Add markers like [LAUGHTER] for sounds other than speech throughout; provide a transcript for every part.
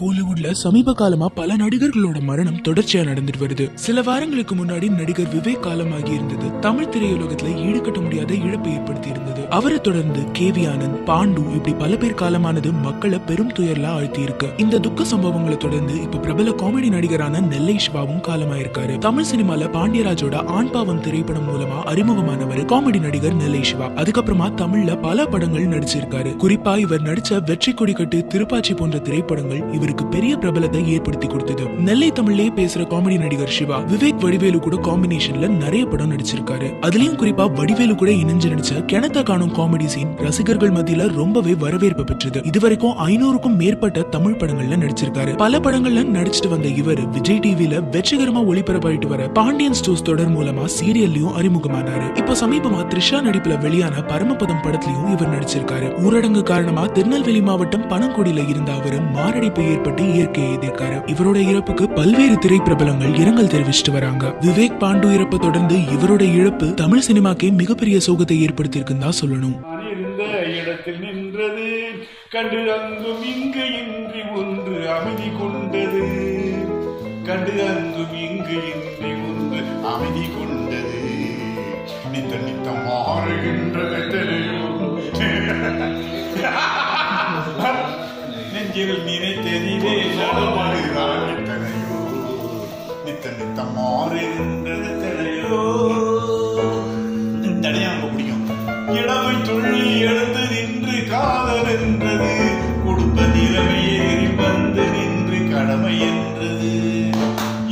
கோலிவுட்ல சமீப காலமா பல நடிகர்களோட மரணம் தொடர்ச்சியா நடந்துட்டு வருது. சில வாரங்களுக்கு முன்னாடி நடிகர் விவேக் காலமாகி இருந்தது. தமிழ் திரையுலகத்துல ஈடுகட்ட முடியாத இழப்பை ஏற்படுத்தி இருந்தது. அவரை தொடர்ந்து கே வி ஆனந்த் பாண்டு இப்படி பல பேர் காலமானது மக்களை பெரும் துயர்ல ஆழ்த்தி இருக்கு இந்த துக்க சம்பவங்களை தொடர்ந்து இப்ப பிரபல காமெடி நடிகரான நெல்லை சிவாவும் காலமாயிருக்காரு. தமிழ் சினிமால பாண்டியராஜோட ஆண்பாவம் திரைப்படம் மூலமா அறிமுகமானவர் காமெடி நடிகர் நெல்லை சிவா அதுக்கப்புறமா தமிழ்ல பல படங்கள் நடிச்சிருக்காரு. குறிப்பா இவர் நடிச்ச வெற்றி கொடி கட்டு திருப்பாச்சி போன்ற திரைப்படங்கள் இவர் அவருக்கு பெரிய பிரபலத்தை ஏற்படுத்தி கொடுத்தது. நெல்லை தமிழ்லயே பேசுற காமெடி நடிகர் சிவா விவேக் வடிவேலு கூட காம்பினேஷன்ல நிறைய படம் நடிச்சிருக்காரு. அதுலயும் குறிப்பா வடிவேலு கூட இணைஞ்சு நடிச்ச கிணத்த காணும் காமெடி சீன் ரசிகர்கள் மத்தியில ரொம்பவே வரவேற்பு பெற்றது. இதுவரைக்கும் ஐநூறுக்கும் மேற்பட்ட தமிழ் படங்கள்ல நடிச்சிருக்காரு. பல படங்கள்ல நடிச்சிட்டு வந்த இவர் விஜய் டிவில வெற்றிகரமா ஒளிபரப்பாயிட்டு வர பாண்டியன் ஸ்டோர்ஸ் தொடர் மூலமா சீரியல்லயும் அறிமுகமானாரு. இப்போ சமீபமா த்ரிஷா நடிப்புல வெளியான பரமபதம் படத்துலயும் இவர் நடிச்சிருக்காரு. ஊரடங்கு காரணமா திருநெல்வேலி மாவட்டம் பனங்குடியில இருந்த அவர் மாரடைப்பு ஏற்பட்டு இயற்கை எதிர்க்காரு இவரோட இறப்புக்கு பல்வேறு திரைப்பிரபலங்கள் இரங்கல் தெரிவிச்சிட்டு வராங்க. விவேக் பாண்டு இறப்பை தொடர்ந்து இவரோட இழப்பு தமிழ் சினிமாக்கே மிகப்பெரிய சோகத்தை ஏற்படுத்தியிருக்குன்னு தான் சொல்லணும். இடத்தில் நின்றது கண்டு அங்கும் இங்கு இன்றி ஒன்று அமைதி கொண்டது. கண்டு அங்கும் இங்கு இன்றி ஒன்று அமைதி கொண்டது. நித்த நித்தம் மாறுகின்ற தெரியும் [LAUGHS] நெஞ்சில் நினைத்ததிலே நடமாடுகிறான் எத்தனையோ நித்த நித்தம் மாறுகின்றது தெரியும் தடையா ரொம்ப பிடிக்கும் துள்ளி எழுந்து நின்று காதல் என்றது. குடும்ப நிலைமையே வந்து நின்று கடமை என்றது.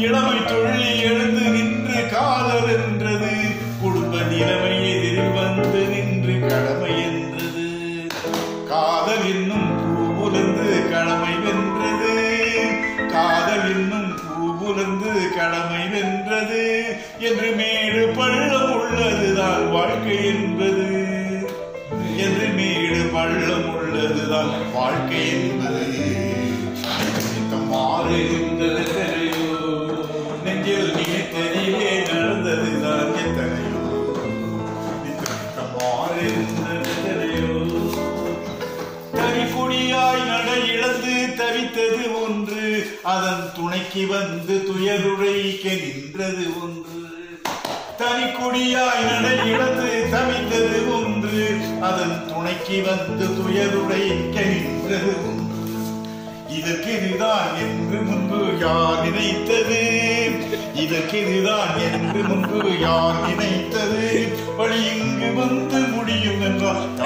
இளமை துள்ளி எழுந்து நின்று காதல் என்றது. குடும்ப நிலைமையே வந்து நின்று கடமை என்றது. காதல் என்னும் புலர்ந்து கடமை வென்றது என்று மேடு பள்ளம் உள்ளதுதான் வாழ்க்கை என்பது. என்று மேடு பள்ளம் உள்ளதுதான் வாழ்க்கை என்பது. மாறுகின்றது எத்தனையோ. நெஞ்சில் நினைத்ததிலே நடந்ததுதான் எத்தனையோ. நித்தம் நித்தம் மாறுகின்றது எத்தனையோ. நட இழந்து தவித்தது ஒன்று. அதன் துணைக்கு வந்து துயருழைக்க நின்றது ஒன்று. தனிக்குடியாய் நடை இழந்து தவித்தது ஒன்று. அதன் துணைக்கு வந்து துயருழைக்க நின்றது ஒன்று. இதற்கு இதுதான் என்று முன்பு யார் நினைத்தது? இதற்கு இதுதான் என்று முன்பு யார் நினைத்தது? வழி இங்கு வந்து முடியும் என்றால்